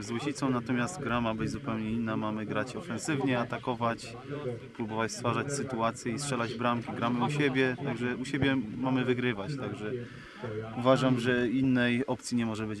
z Łysicą, natomiast gra ma być zupełnie inna. Mamy grać ofensywnie, atakować, próbować stwarzać sytuacje i strzelać bramki. Gramy u siebie, także u siebie mamy wygrywać. Także uważam, że innej opcji nie może być.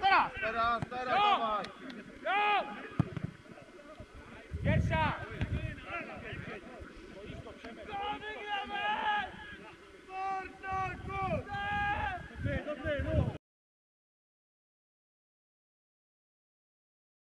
Teraz, teraz! Teraz, teraz, dawaj. Pierwsza!